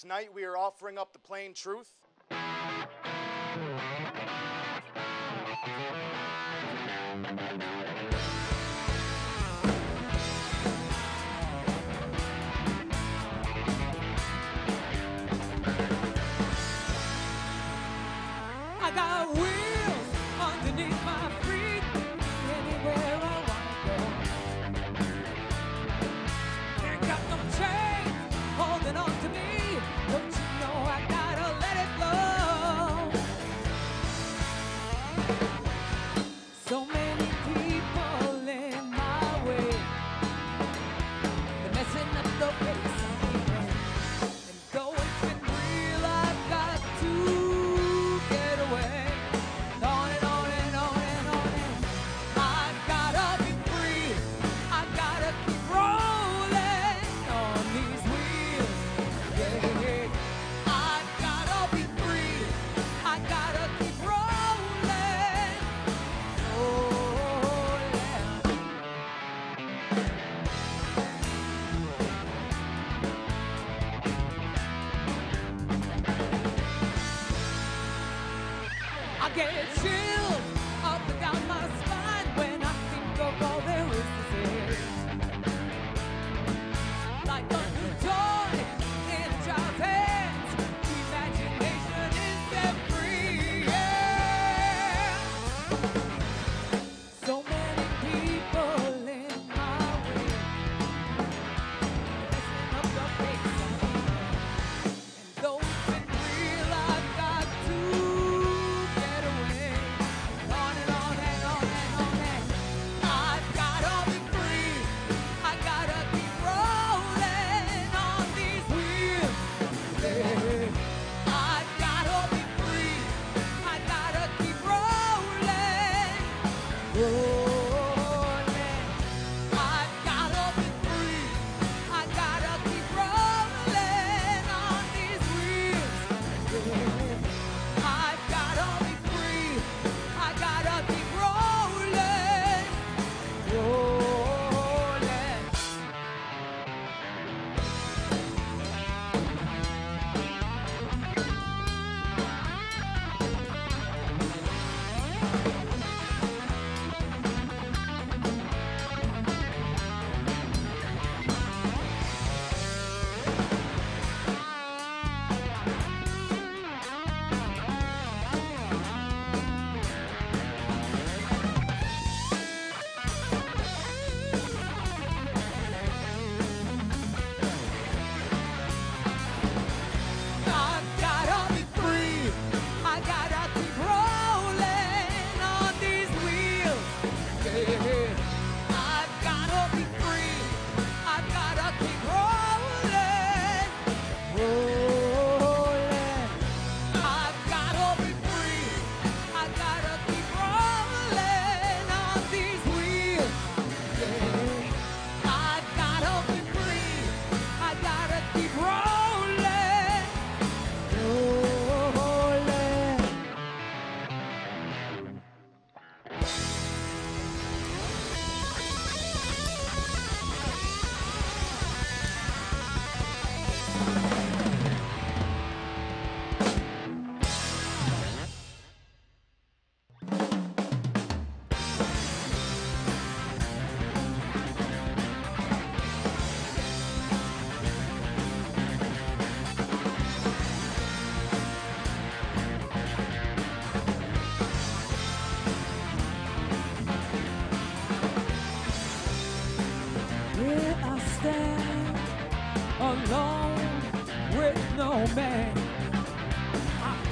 Tonight we are offering up the plain truth.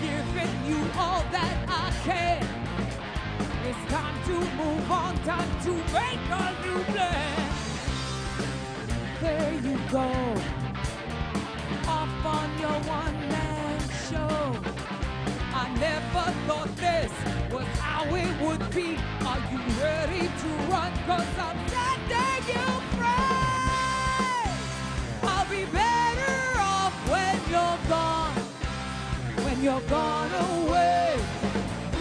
giving you all that I can. It's time to move on, time to make a new plan. There you go, off on your one man show. I never thought this was how it would be. Are you ready to run? Cause I'm sending you free. I'll be back. when you're gone away.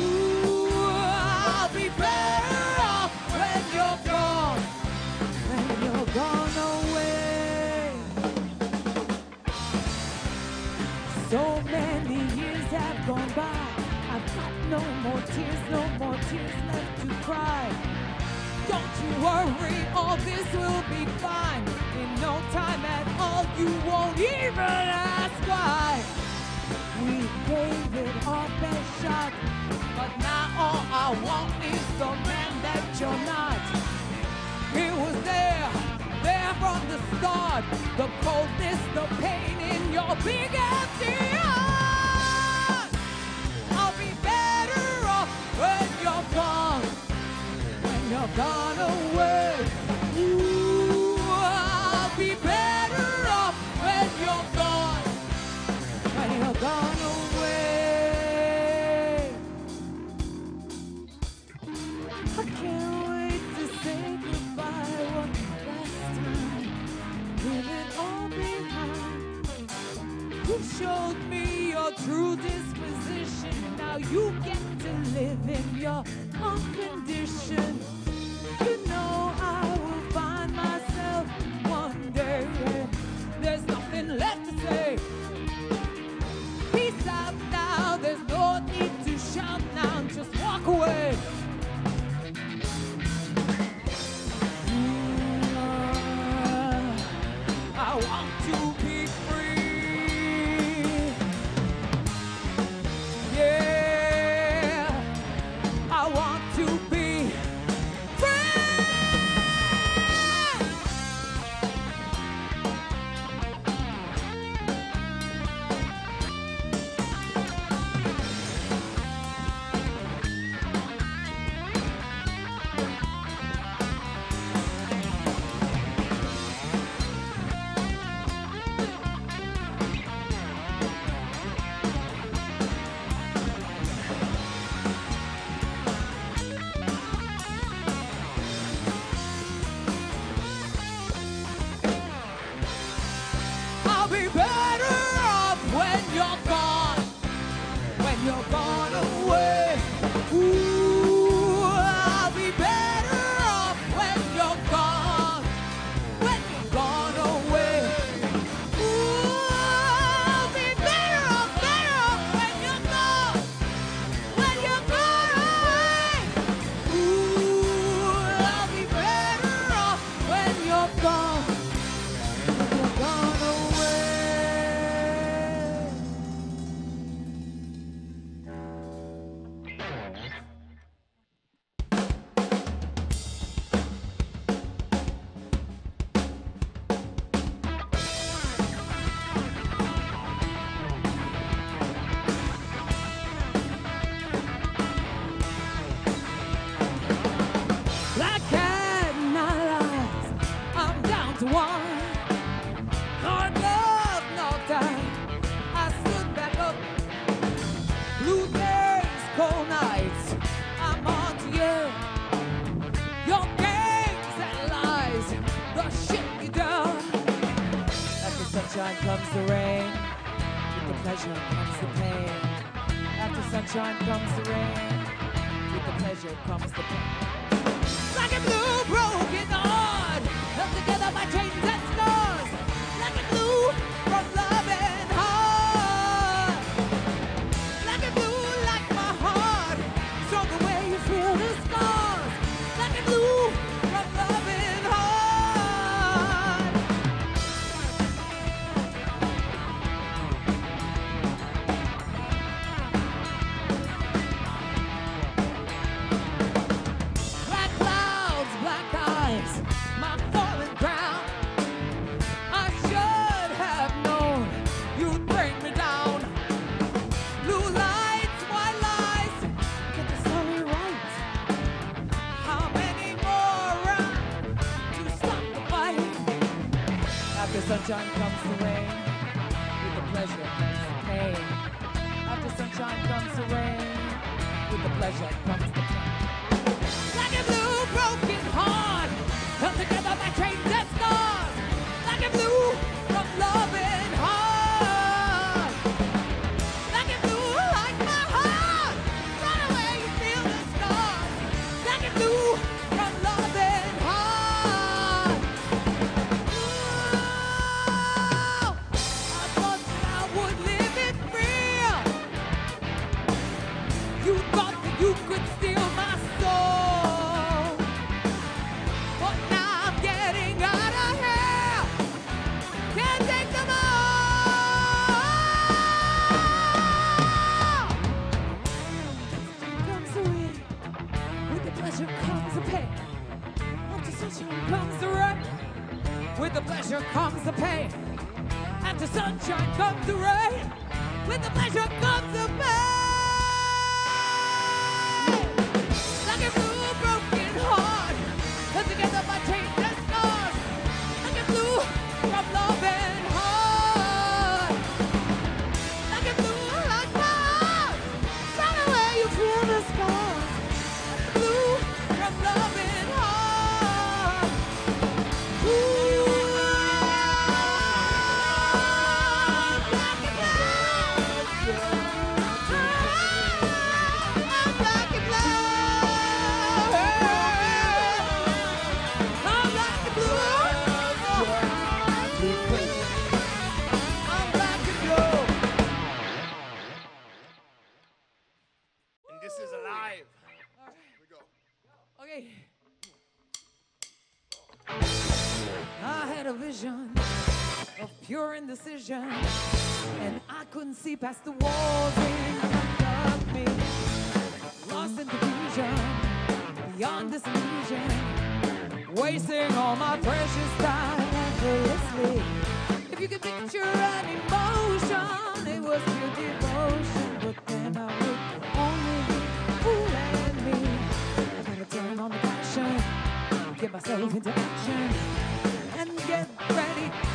Ooh, I'll be better off when you're gone, when you're gone away. So many years have gone by. I've got no more tears, no more tears left to cry. Don't you worry, all this will be fine. In no time at all, you won't even ask why. We gave it our best shot, but now all I want is the man that you're not. He was there, there from the start. The coldness, the pain in your big empty heart. I'll be better off when you're gone, when you're gone away. sunshine comes the rain. With the pleasure comes the pain. Like a blue, broken heart, held together by chains and scars. Like a blue, from love. time comes to rain. Had a vision of pure indecision, and I couldn't see past the walls in front of me. Lost in confusion, beyond disillusion, wasting all my precious time effortlessly. If you could picture an emotion, it was pure devotion, but then I would only be fooling me. I gotta turn on the passion, get myself into action, ready.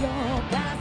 your best.